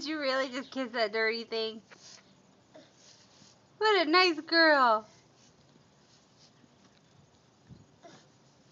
Did you really just kiss that dirty thing? What a nice girl.